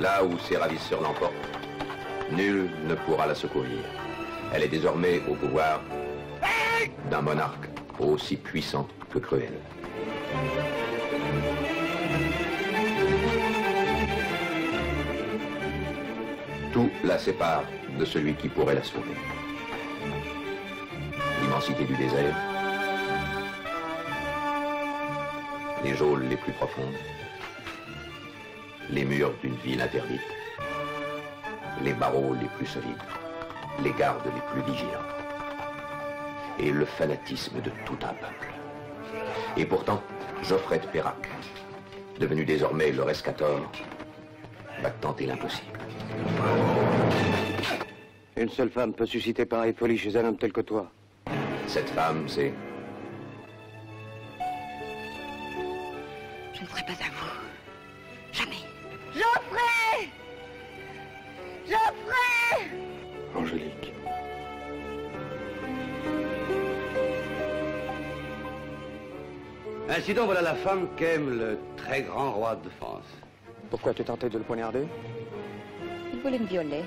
Là où ses ravisseurs l'emportent, nul ne pourra la secourir. Elle est désormais au pouvoir d'un monarque aussi puissant que cruel. Tout la sépare de celui qui pourrait la sauver. L'immensité du désert, les geôles les plus profondes, les murs d'une ville interdite, les barreaux les plus solides, les gardes les plus vigilants, et le fanatisme de tout un peuple. Et pourtant, Geoffrey de Perrac, devenu désormais le rescator, va tenter l'impossible. Une seule femme peut susciter pareille folie chez un homme tel que toi. Cette femme, c'est Je ne serai pas à Angélique. Ainsi donc, voilà la femme qu'aime le très grand roi de France. Pourquoi tu tentais de le poignarder? Il voulait me violer.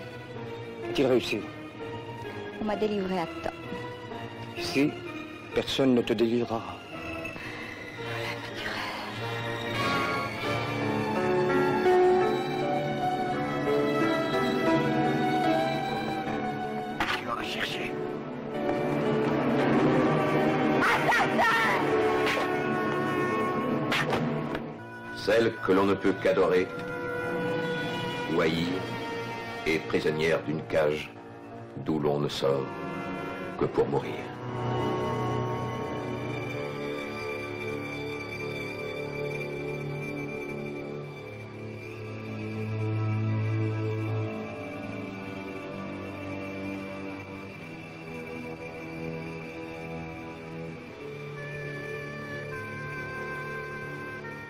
A-t-il réussi? On m'a délivré à temps. Ici, personne ne te délivrera. Celle que l'on ne peut qu'adorer ou haïr et prisonnière d'une cage d'où l'on ne sort que pour mourir.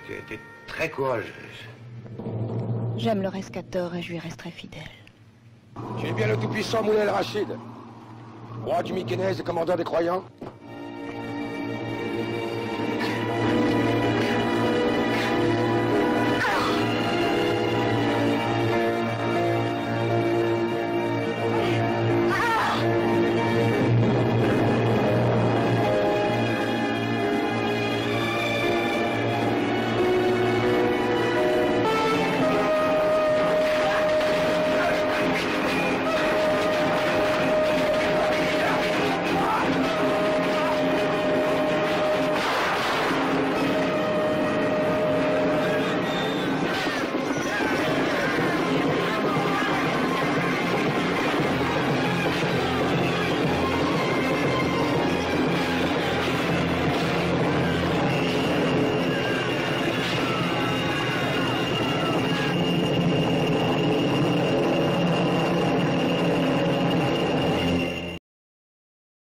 Tu as été très courageuse. J'aime le rescator et je lui resterai fidèle. Tu es bien le tout-puissant Moulay El Rachid, roi du Mykénèse et commandant des croyants